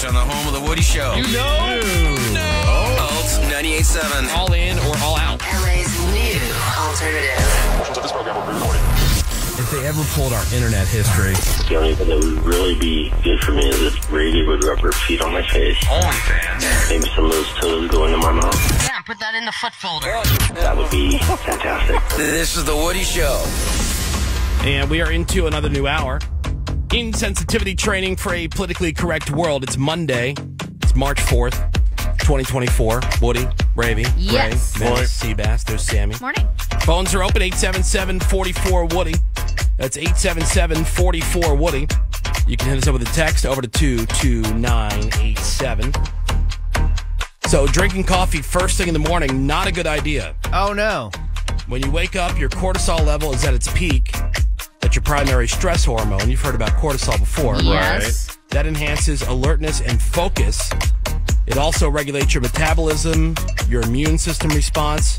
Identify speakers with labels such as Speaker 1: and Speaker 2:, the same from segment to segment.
Speaker 1: Rich on the home of the Woody Show.
Speaker 2: You know?
Speaker 1: Alt 98.7.
Speaker 2: All in or all out?
Speaker 3: LA's new alternative.
Speaker 2: If they ever pulled our internet history,
Speaker 4: The only thing that would really be good for me is if Brady would rub her feet on my face.
Speaker 1: OnlyFans.
Speaker 4: Maybe some of those toes go into my mouth.
Speaker 3: Yeah, put that in the foot folder.
Speaker 4: That would be fantastic.
Speaker 1: This is the Woody Show.
Speaker 2: and we are into another new hour. Insensitivity training for a politically correct world. It's Monday. It's March 4th, 2024. Woody, Ravy,
Speaker 5: Yes.
Speaker 2: Ray, Menace, Seabass. There's Sammy.
Speaker 5: Morning.
Speaker 2: Phones are open 877 44 Woody. That's 877 44 Woody. You can hit us up with a text over to 22987. So, drinking coffee first thing in the morning, not a good idea.
Speaker 6: Oh no.
Speaker 2: When you wake up, your cortisol level is at its peak. That's your primary stress hormone. You've heard about cortisol before.
Speaker 5: Yes.
Speaker 2: That enhances alertness and focus. It also regulates your metabolism, your immune system response.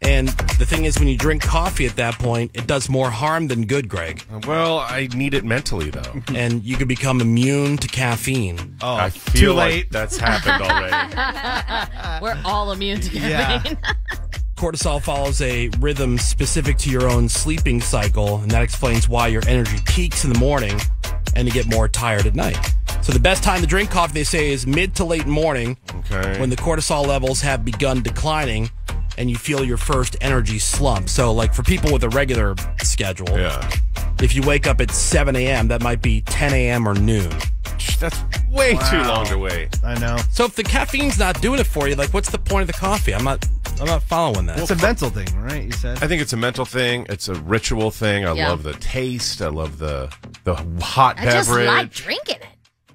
Speaker 2: And the thing is, when you drink coffee at that point, it does more harm than good, Greg.
Speaker 7: Well, I need it mentally though.
Speaker 2: And you can become immune to caffeine.
Speaker 6: Oh,
Speaker 7: I
Speaker 6: too
Speaker 7: feel
Speaker 6: late.
Speaker 7: like that's happened already.
Speaker 5: We're all immune to
Speaker 6: Yeah.
Speaker 5: caffeine.
Speaker 2: Cortisol follows a rhythm specific to your own sleeping cycle, and that explains why your energy peaks in the morning and you get more tired at night. So the best time to drink coffee, they say, is mid to late morning
Speaker 7: Okay.
Speaker 2: when the cortisol levels have begun declining and you feel your first energy slump. So, like for people with a regular schedule,
Speaker 7: yeah.
Speaker 2: if you wake up at 7 a.m., that might be 10 a.m. or noon.
Speaker 7: That's way too long to wait.
Speaker 6: I know.
Speaker 2: So if the caffeine's not doing it for you, like what's the point of the coffee? I'm not I'm not following that.
Speaker 6: It's a mental thing, right? You said.
Speaker 7: I think it's a mental thing. It's a ritual thing. I
Speaker 5: Yeah.
Speaker 7: love the taste. I love the the hot
Speaker 5: I just like drinking it.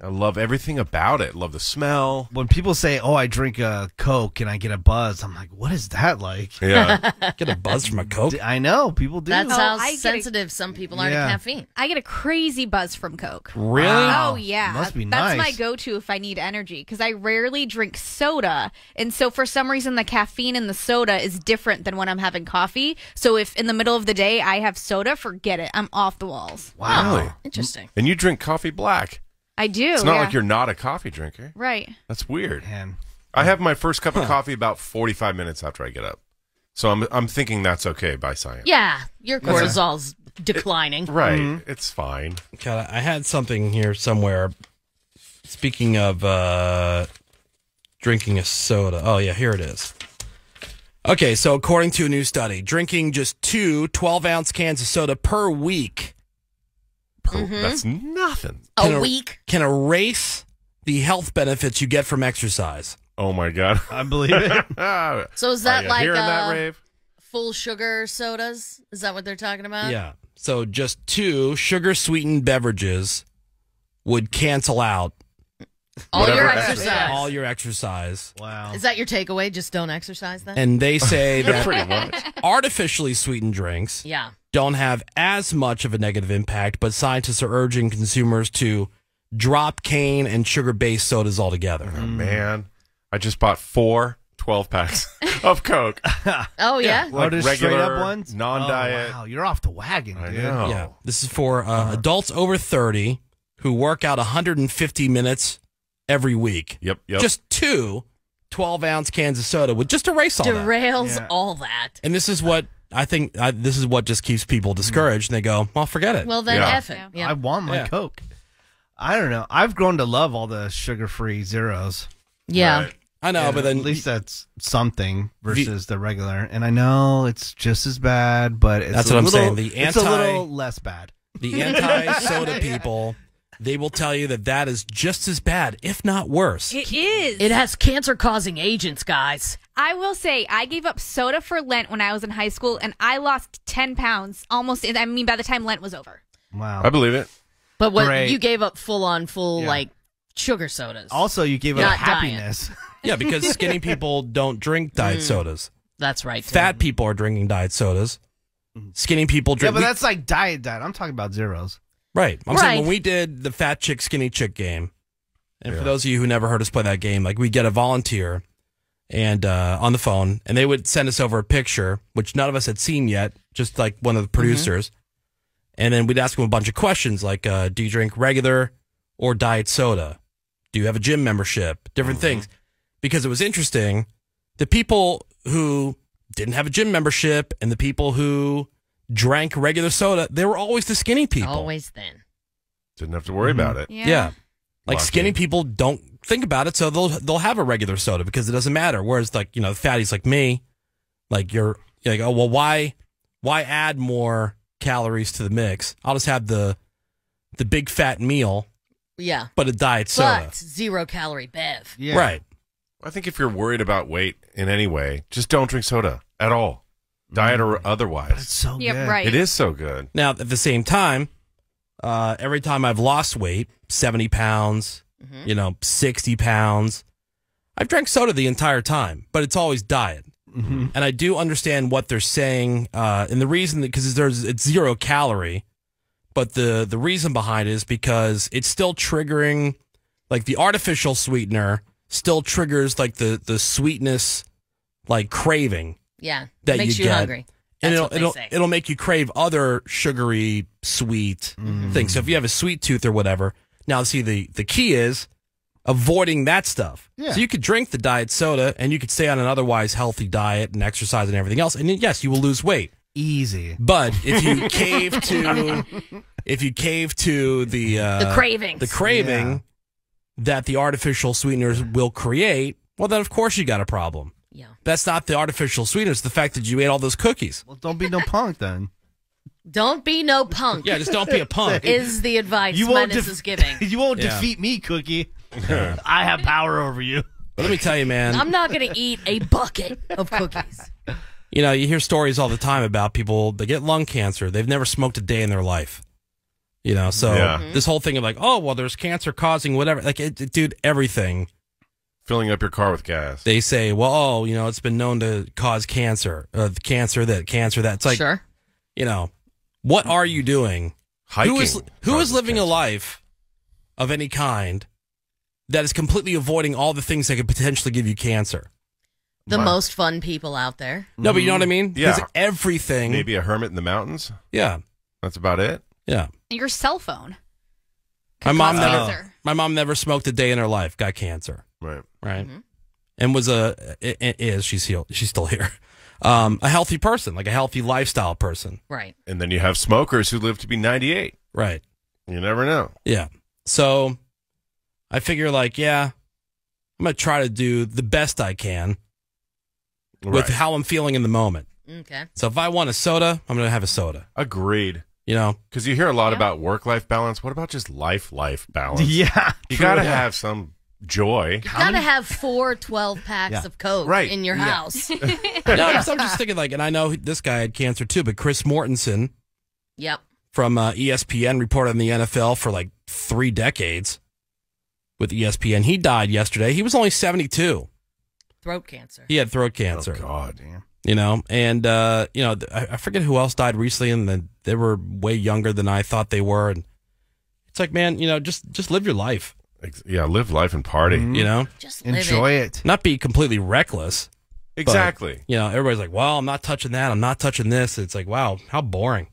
Speaker 7: I love everything about it. Love the smell.
Speaker 6: when people say, "Oh, I drink a Coke and I get a buzz," I'm like, "What is that like?"
Speaker 7: Yeah.
Speaker 2: Get a buzz from a Coke.
Speaker 6: I know people do.
Speaker 5: That's
Speaker 8: Oh,
Speaker 5: how
Speaker 8: I get it.
Speaker 5: sensitive some people are
Speaker 6: Yeah.
Speaker 5: to caffeine.
Speaker 8: I get a crazy buzz from Coke.
Speaker 2: Really?
Speaker 6: Oh, wow.
Speaker 8: Oh yeah,
Speaker 6: Must be
Speaker 8: that's
Speaker 6: nice.
Speaker 8: my go-to if I need energy because I rarely drink soda, and so for some reason the caffeine in the soda is different than when I'm having coffee. So if in the middle of the day I have soda, forget it. I'm off the walls.
Speaker 6: wow.
Speaker 7: Really?
Speaker 5: Interesting.
Speaker 7: And you drink coffee black.
Speaker 8: I do.
Speaker 7: It's not
Speaker 8: yeah.
Speaker 7: like you're not a coffee drinker.
Speaker 8: right.
Speaker 7: That's weird.
Speaker 6: Man.
Speaker 7: I have my first cup of coffee about 45 minutes after I get up. So I'm I'm thinking that's okay by science.
Speaker 5: Yeah, your cortisol's declining.
Speaker 7: Right. It's fine.
Speaker 2: God, I had something here somewhere. Speaking of uh, drinking a soda. Oh, yeah, here it is. Okay, so according to a new study, drinking just two 12 ounce cans of soda per week
Speaker 7: Per- That's nothing.
Speaker 5: A
Speaker 2: Can
Speaker 5: week.
Speaker 2: can erase the health benefits you get from exercise.
Speaker 7: Oh my god.
Speaker 6: I believe it.
Speaker 5: So is that like uh,
Speaker 7: that rave?
Speaker 5: full sugar sodas? Is that what they're talking about?
Speaker 2: Yeah. So just two sugar sweetened beverages would cancel out
Speaker 5: All your
Speaker 7: Whatever
Speaker 5: exercise.
Speaker 2: all your exercise.
Speaker 6: wow.
Speaker 5: Is that your takeaway? Just don't exercise then?
Speaker 2: And they say that
Speaker 7: Pretty much.
Speaker 2: artificially sweetened drinks
Speaker 5: yeah.
Speaker 2: Don't have as much of a negative impact, but scientists are urging consumers to drop cane and sugar based sodas altogether.
Speaker 7: Oh, man, I just bought four 12 packs of Coke.
Speaker 5: Oh yeah.
Speaker 6: just straight
Speaker 7: regular,
Speaker 6: up ones,
Speaker 7: non-diet.
Speaker 6: Oh, wow, you're off the wagon,
Speaker 7: I
Speaker 6: dude.
Speaker 7: know.
Speaker 2: Yeah. This is for uh, adults over 30 who work out 150 minutes every week.
Speaker 7: Yep. Yep.
Speaker 2: Just two 12 ounce cans of soda would just erase all that.
Speaker 5: Derails
Speaker 6: Yeah.
Speaker 5: all that.
Speaker 2: And this is what I think, I, this is what just keeps people mm-hmm. discouraged. And they go, well, forget it.
Speaker 5: Well then
Speaker 7: Yeah.
Speaker 5: F it. Yeah.
Speaker 6: I want my
Speaker 2: Yeah.
Speaker 6: Coke. I don't know. I've grown to love all the sugar-free zeros.
Speaker 5: yeah.
Speaker 7: Right.
Speaker 2: I know,
Speaker 6: Yeah,
Speaker 2: but then
Speaker 6: at least that's something versus the regular. And I know it's just as bad, but it's
Speaker 2: That's
Speaker 6: a
Speaker 2: what I'm
Speaker 6: little-
Speaker 2: saying. The
Speaker 6: it's a
Speaker 2: anti-
Speaker 6: little less bad.
Speaker 2: the anti soda people, they will tell you that that is just as bad, if not worse.
Speaker 8: It is.
Speaker 5: It has cancer causing agents, guys.
Speaker 8: I will say I gave up soda for Lent when I was in high school, and I lost ten pounds almost. I mean, by the time Lent was over.
Speaker 6: Wow.
Speaker 7: I believe it.
Speaker 5: But what
Speaker 6: Great.
Speaker 5: you gave up full on full
Speaker 6: Yeah.
Speaker 5: like sugar sodas.
Speaker 6: Also, you gave up
Speaker 5: Not diet.
Speaker 6: happiness.
Speaker 2: Yeah, because skinny people don't drink diet mm. sodas.
Speaker 5: That's right. Tim.
Speaker 2: Fat people are drinking diet sodas. Mm-hmm. Skinny people drink.
Speaker 6: Yeah,
Speaker 2: but
Speaker 6: that's like diet diet. I'm talking about zeros.
Speaker 2: right. I'm saying when we did the fat chick, skinny chick game, and for those of you who never heard us play that game, like we get a volunteer and uh, on the phone, and they would send us over a picture, which none of us had seen yet, just like one of the producers. And then we'd ask them a bunch of questions like, uh, do you drink regular or diet soda? Do you have a gym membership? Different things. Because it was interesting. The people who didn't have a gym membership and the people who drank regular soda, they were always the skinny people.
Speaker 5: Always thin.
Speaker 7: Didn't have to worry about it.
Speaker 8: Yeah.
Speaker 2: Yeah. Like
Speaker 7: Lucky.
Speaker 2: skinny people don't think about it, so they'll they'll have a regular soda because it doesn't matter. Whereas like, you know, the fatties like me, like you're, you're like, oh well why why add more calories to the mix? I'll just have the the big fat meal,
Speaker 5: Yeah.
Speaker 2: but a diet soda.
Speaker 5: But zero calorie bev.
Speaker 6: Yeah.
Speaker 2: Right.
Speaker 7: I think if you're worried about weight in any way, just don't drink soda at all, diet or otherwise.
Speaker 6: It's
Speaker 7: otherwise.
Speaker 6: so
Speaker 8: Yep,
Speaker 6: good.
Speaker 8: right.
Speaker 7: It is so good.
Speaker 2: Now, at the same time, uh, every time I've lost weight, 70 pounds, you know, 60 pounds, I've drank soda the entire time, but it's always diet. And I do understand what they're saying. Uh, and the reason, because there's it's zero calorie, but the, the reason behind it is because it's still triggering, like the artificial sweetener still triggers like the, the sweetness, like craving
Speaker 5: Yeah.
Speaker 2: that
Speaker 5: Makes
Speaker 2: you
Speaker 5: you,
Speaker 2: get.
Speaker 5: hungry.
Speaker 2: and it'll
Speaker 5: what they
Speaker 2: it'll,
Speaker 5: say.
Speaker 2: it'll make you crave other sugary sweet
Speaker 6: Mm-hmm.
Speaker 2: things. So if you have a sweet tooth or whatever, now see the the key is avoiding that stuff.
Speaker 6: Yeah.
Speaker 2: So you could drink the diet soda and you could stay on an otherwise healthy diet and exercise and everything else, and yes, you will lose weight.
Speaker 6: Easy.
Speaker 2: But if you cave to if you cave to the uh,
Speaker 5: the cravings.
Speaker 2: the craving
Speaker 6: Yeah.
Speaker 2: that the artificial sweeteners will create, well then of course you got a problem.
Speaker 5: yeah.
Speaker 2: That's not the artificial sweeteners, the fact that you ate all those cookies.
Speaker 6: Well, don't be no punk then.
Speaker 5: Don't be no punk.
Speaker 2: Yeah, just don't be a punk.
Speaker 5: Is the advice
Speaker 6: You won't
Speaker 5: Menace
Speaker 6: def-
Speaker 5: is giving.
Speaker 6: you won't
Speaker 2: Yeah.
Speaker 6: defeat me, Cookie. I have power over you.
Speaker 2: But let me tell you, man.
Speaker 5: I'm not going to eat a bucket of cookies.
Speaker 2: you know, you hear stories all the time about people that get lung cancer. They've never smoked a day in their life. You know, so
Speaker 7: Yeah.
Speaker 2: this whole thing of like, oh, well, there's cancer causing whatever. Like, it, it- dude, everything
Speaker 7: Filling up your car with gas.
Speaker 2: they say, well, oh, you know, it's been known to cause cancer, uh, cancer that, cancer that. It's like,
Speaker 5: sure.
Speaker 2: You know, what are you doing?
Speaker 7: Hiking.
Speaker 2: who is who is living a life of any kind that is completely avoiding all the things that could potentially give you cancer?
Speaker 5: The
Speaker 7: Wow.
Speaker 5: most fun people out there.
Speaker 2: No, but you know what I mean?
Speaker 7: Mm, yeah.
Speaker 2: Because everything.
Speaker 7: Maybe a hermit in the mountains.
Speaker 2: Yeah.
Speaker 7: That's about it.
Speaker 2: Yeah.
Speaker 8: Your cell phone.
Speaker 2: My mom never.
Speaker 8: cancer.
Speaker 2: My mom never smoked a day in her life. Got cancer.
Speaker 7: Right.
Speaker 2: Right. Mm-hmm. And was a i- i- is she's healed. She's still here. Um, a healthy person, like a healthy lifestyle person.
Speaker 5: Right.
Speaker 7: And then you have smokers who live to be 98.
Speaker 2: Right.
Speaker 7: You never know.
Speaker 2: Yeah. So I figure, like, yeah, I'm gonna try to do the best I can with how I'm feeling in the moment.
Speaker 5: Okay.
Speaker 2: So if I want a soda, I'm gonna have a soda.
Speaker 7: Agreed.
Speaker 2: You know.
Speaker 7: Because you hear a lot
Speaker 8: Yeah.
Speaker 7: about work life balance. What about just life life balance?
Speaker 6: Yeah.
Speaker 7: You got to have some joy.
Speaker 5: You got to have four 12 packs
Speaker 6: Yeah.
Speaker 5: of Coke
Speaker 7: Right.
Speaker 5: in your
Speaker 6: Yeah.
Speaker 5: house.
Speaker 2: no, 'cause I'm just thinking, like, and I know this guy had cancer too, but Chris Mortensen
Speaker 5: yep.
Speaker 2: from uh, ESPN reported on the NFL for like three decades with ESPN. He died yesterday. He was only 72.
Speaker 5: Throat cancer.
Speaker 2: He had throat cancer.
Speaker 7: Oh, God.
Speaker 6: Damn.
Speaker 2: you know and uh you know th- I, I forget who else died recently and the, they were way younger than i thought they were and it's like man you know just just live your life
Speaker 7: Ex- Yeah, live life and party. Mm-hmm.
Speaker 2: you know
Speaker 5: Just live
Speaker 6: Enjoy
Speaker 5: it.
Speaker 6: it.
Speaker 2: not be completely reckless but,
Speaker 7: Exactly.
Speaker 2: you know everybody's like well i'm not touching that i'm not touching this it's like wow how boring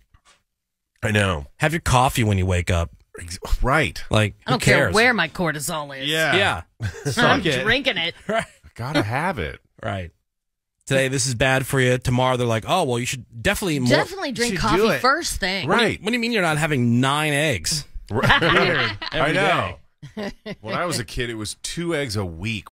Speaker 7: I know.
Speaker 2: have your coffee when you wake up
Speaker 7: Right.
Speaker 2: like
Speaker 5: I don't
Speaker 2: cares?
Speaker 5: care where my cortisol is.
Speaker 2: yeah
Speaker 5: Yeah.
Speaker 6: I'm it.
Speaker 5: drinking it.
Speaker 2: right
Speaker 7: Gotta have it.
Speaker 2: right today this is bad for you tomorrow they're like oh well you should definitely more
Speaker 5: Definitely drink coffee first thing.
Speaker 2: What do you-
Speaker 7: Right.
Speaker 2: what do you mean you're not having nine eggs
Speaker 7: I
Speaker 2: every
Speaker 7: know. When I was a kid, it was two eggs a week.